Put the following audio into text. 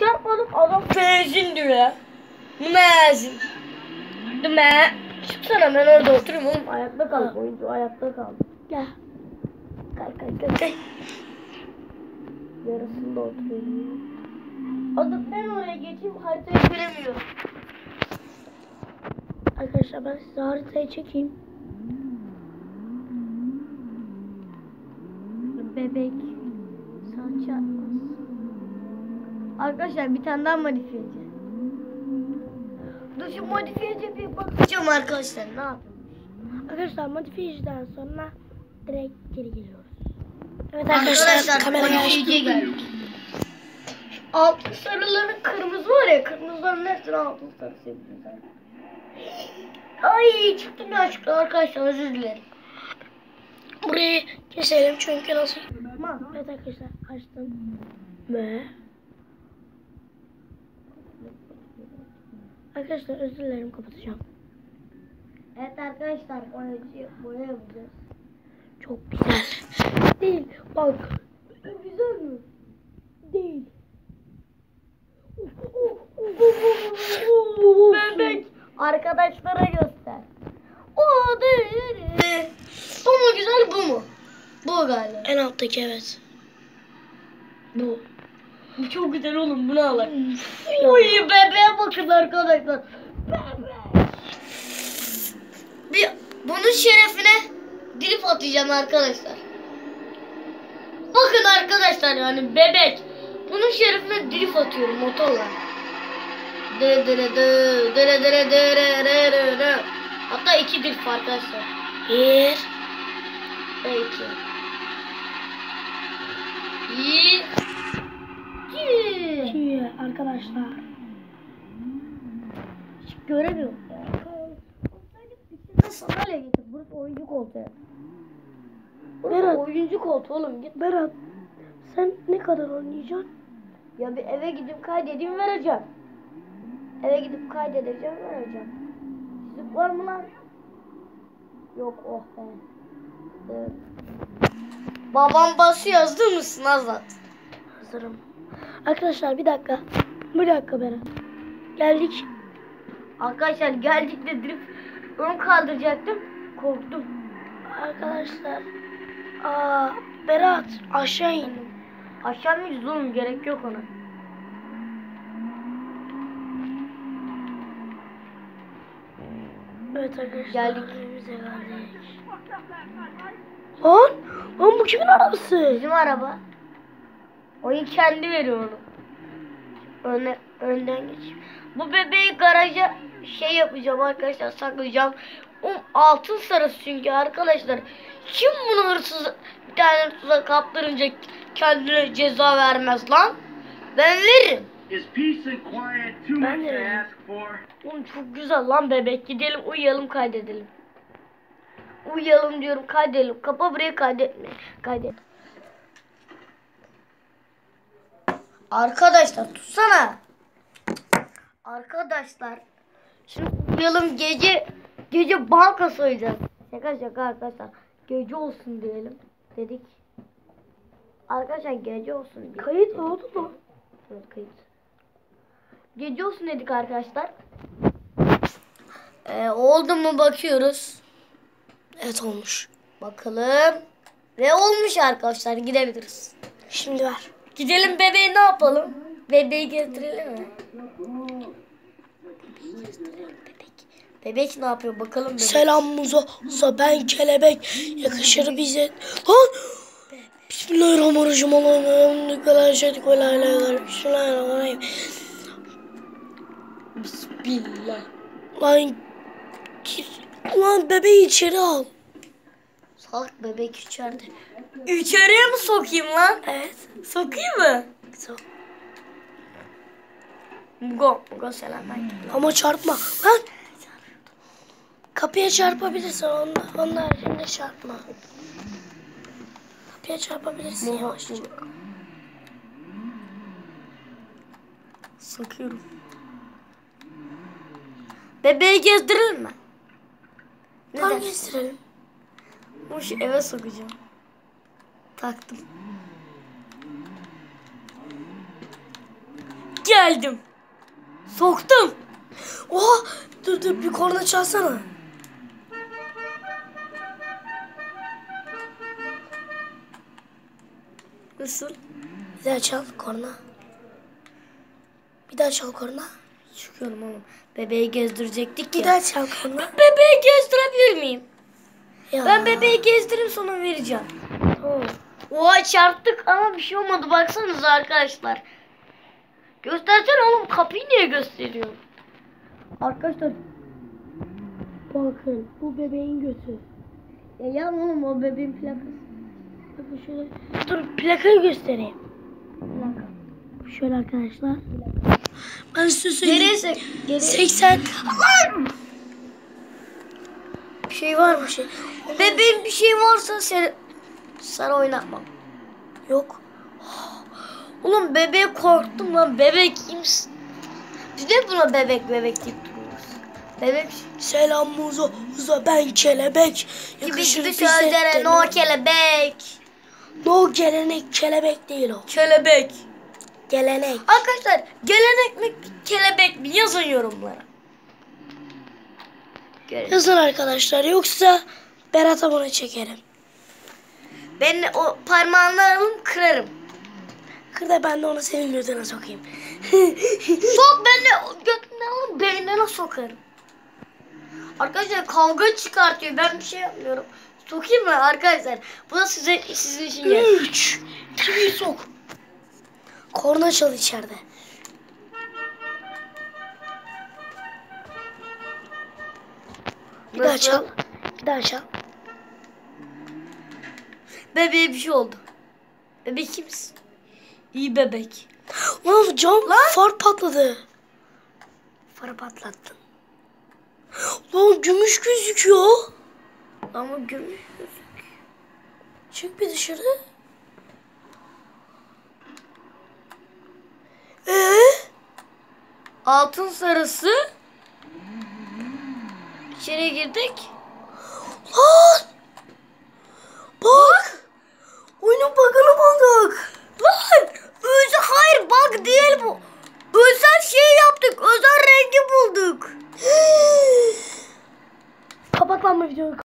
çarpmadım adam benzin diyor ya. Benzin. Düme. Çıksana ben orada oturayım oğlum ayakta kal. Oyuncu ayakta kal. Gel. Kay kay kay kay. Yarısında oturuyorum. Adam ben oraya geçeyim haritayı göremiyorum. Arkadaşlar ben size haritayı çekeyim. Bebek. Atmaz. Arkadaşlar bir tane daha modifiyeci. Dur şu modifiyeci bir bakacağım arkadaşlar ne yapayım. Arkadaşlar modifiyeciden sonra direkt geri geliyoruz. Evet Arkadaşlar, arkadaşlar, kamerayı açtım. Altın sarıların kırmızı var ya kırmızıların hepsini altın sarısı yapacağız. Ay çıktım ya arkadaşlar özür dilerim. Burayı keselim çünkü nasıl? Tamam. Evet arkadaşlar açtım. Ve Arkadaşlar özür dilerim kapatacağım. Evet arkadaşlar boyacı boya yapacağız. Çok güzel. Değil. Bak. Güzel mi? Değil. Bebek arkadaşlara göster. O değil. Bu mu güzel bu mu? Bu galiba. En alttaki evet. Bu. Bu çok güzel oğlum bunu alalım. Oy bebeğe bakın arkadaşlar. Bir, bunun şerefine dilip atacağım arkadaşlar. Bakın arkadaşlar yani bebek. Bunun şerefine dilip atıyorum motorla. Dere dere dere dere. Hatta iki dilip arkadaşlar. Bir. Ve iki. Bir. Arkadaşlar. Hiç göremiyorum. Bir sandalye getir. Burası oyuncu koltuğu. Burası Berat. oyuncu koltuğu oğlum git. Berat sen ne kadar oynayacaksın? Ya bir eve gidip kaydedeyim vereceğim. Eve gidip kaydedeceğim vereceğim. Çocuk var mı lan? Yok oh be. Evet. Babam basıyor hazır mısın Azat? Hazırım. Arkadaşlar bir dakika. Bir dakika Berat. Geldik. Arkadaşlar geldik de drift ön kaldıracaktım. Korktum. Arkadaşlar. Aa, Berat aşağı in. Aşağı mıyız oğlum gerek yok ona. Evet arkadaşlar. Geldik. Evimize geldik. Lan, lan bu kimin arabası? Bizim araba. Oyun kendi veriyor onu. Öne, önden geç. Bu bebeği garaja şey yapacağım arkadaşlar saklayacağım. O altın sarısı çünkü arkadaşlar. Kim bunu hırsız bir tane hırsıza kaptırınca kendine ceza vermez lan? Ben veririm. Ben for? Oğlum çok güzel lan bebek. Gidelim uyuyalım kaydedelim. Uyuyalım diyorum kaydedelim. Kapa burayı kaydetme. Kaydet. Arkadaşlar tutsana. Arkadaşlar. Şimdi uyuyalım gece gece banka soyacağız. Şaka şaka arkadaşlar. Gece olsun diyelim dedik. Arkadaşlar gece olsun diye. Kayıt oldu mu? Evet kayıt. Gece olsun dedik arkadaşlar. Ee, oldu mu bakıyoruz. Evet olmuş. Bakalım. Ve olmuş arkadaşlar gidebiliriz. Şimdi ver. Gidelim bebeği ne yapalım? Bebeği getirelim mi? Bebek. Bebek ne yapıyor bakalım bebek. Selam muzo. Ben kelebek. Yakışır bize. Lan. Bismillahirrahmanirrahim. Allah'ım ve şeydik ve la ilahe. Bismillahirrahmanirrahim. Bismillah. Lan. Lan bebeği içeri al. Salak bebek içeride. İçeriye mi sokayım lan? Evet. Sokayım mı? Sok. Mugo. Mugo selam ben. Ama çarpma. Lan. Kapıya çarpabilirsin. Onda, onun haricinde çarpma. Kapıya çarpabilirsin yavaşça. Sokuyorum. Bebeği gezdirelim mi? Ne Tam. Bu şu eve sokacağım. Taktım. Geldim. Soktum. Oha dur dur bir korna çalsana. Nasıl? Bir daha çal korna. Bir daha çal korna. Çıkıyorum oğlum. Bebeği gezdirecektik Bir ya. daha çal korna. Bebeği gezdirebilir miyim? Ya. Ben bebeği gezdirip sonra vereceğim. Tamam. Oha çarptık ama bir şey olmadı. Baksanıza arkadaşlar. Göstersene oğlum kapıyı niye gösteriyorsun? Arkadaşlar Bakın bu bebeğin götü. ya yan oğlum o bebeğin plakası. Bakın şöyle. Dur plakayı göstereyim. Şöyle arkadaşlar. Ben size söyleyeyim. Geriye. 80. Bir şey var mı şey? Bebeğin bir şey varsa seni sana oynatmam. Yok. Oğlum bebeğe korktum lan. Bebek kimsin? Biz de buna bebek bebek deyip duruyoruz. Bebek Selam muzo, muzo ben kelebek. gibi Yakışır gibi bize sözlere no kelebek. No gelenek kelebek değil o. Kelebek. Gelenek. Arkadaşlar gelenek mi kelebek mi yazın yorumlara. Görelim. Yazın arkadaşlar yoksa Berat'a bunu çekerim. Ben o parmağını alırım kırarım. Kır da ben de onu senin götüne sokayım. Sok ben de götüne alırım beynine sokarım. Arkadaşlar kavga çıkartıyor. Ben bir şey yapmıyorum. Sokayım mı arkadaşlar? Bu da size sizin için geldi. 3 2 sok. Korna çal içeride. Bir daha çal. Bir daha çal. Bebeğe bir şey oldu. Bebek kimsin? İyi bebek. Lan cam far patladı. Farı patlattın. Lan gümüş gözüküyor. Ama gümüş gözük. Çık bir dışarı. Ee? Altın sarısı. İçeriye girdik. Lan!